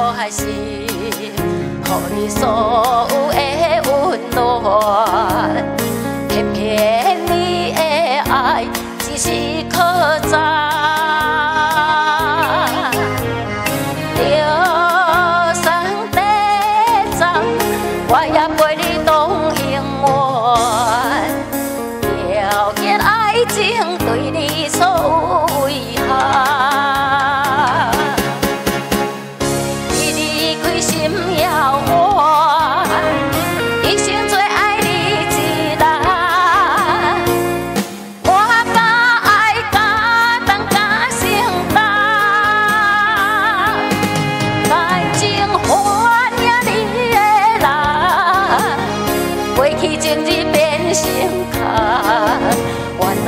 我还是乎你所有。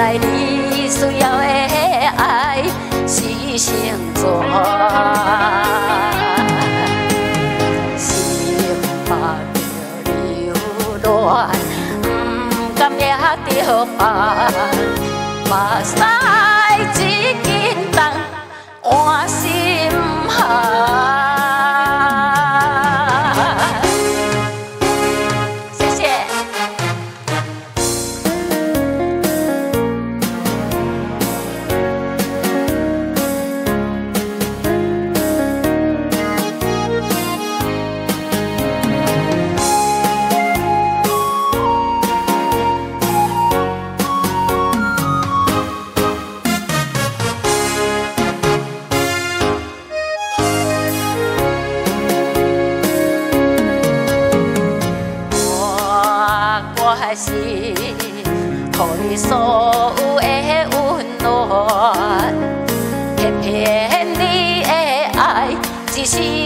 在你需要的爱是成全心莫着流连不敢也着烦莫使一樽是，互你所有的温暖，偏偏你的爱只是。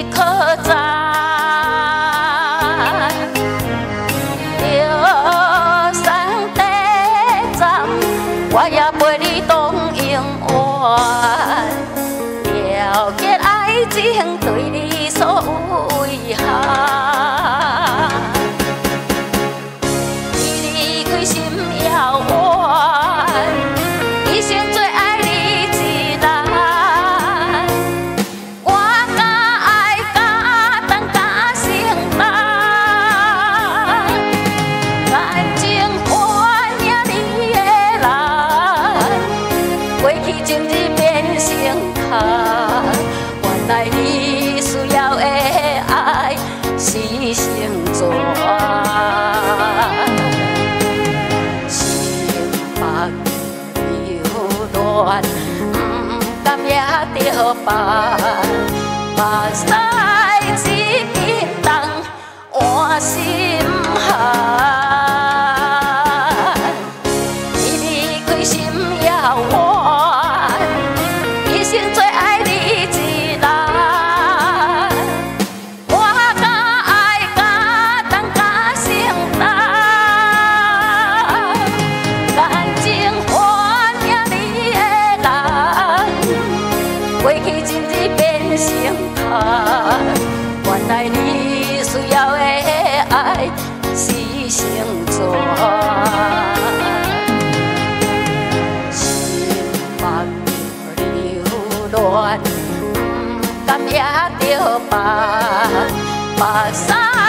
着放，目屎只因当换心寒，离开心也我。过去真日变成空，原来你需要的爱是成全。乱，甘也着目，目屎。